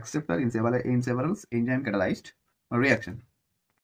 acceptor in several, in several enzyme catalyzed reaction.